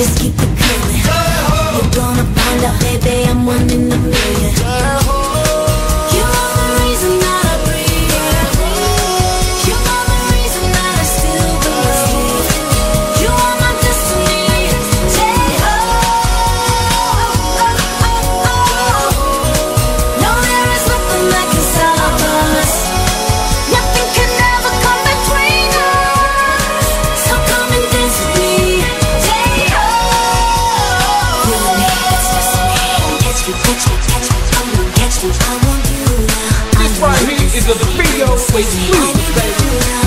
Just keep it the free always baby.